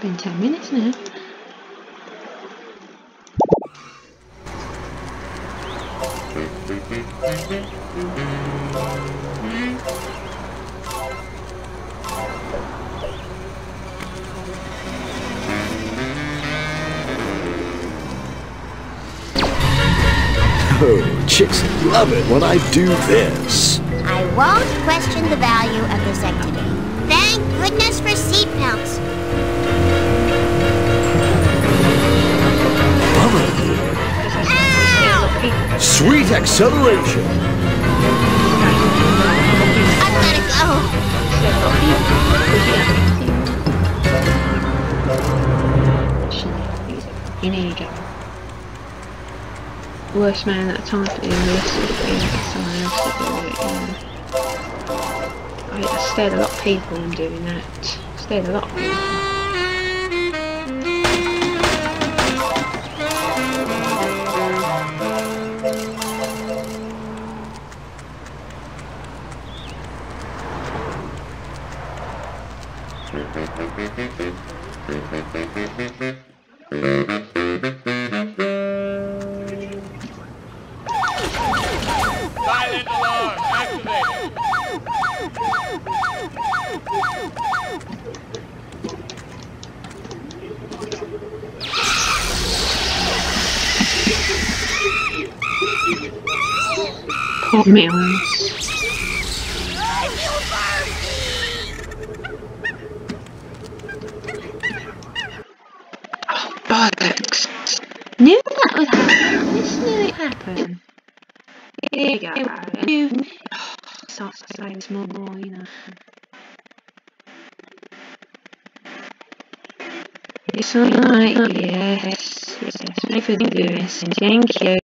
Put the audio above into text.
It's been 10 minutes now. Oh, chicks love it when I do this. I won't question the value of this activity. Thank goodness for seatbelts. Sweet acceleration. I've got to go. You need to go. Worst man that time to do this would be someone else to do it, yeah. I, I stared a lot of people in doing that. Stared a lot of people. Silent alarm activated. Bollocks. Knew that would happen. Just knew it happen. Here you go. I knew. Oh, start saying small boy, you know. It's alright, yes. Yes, thank you for doing this. Thank you.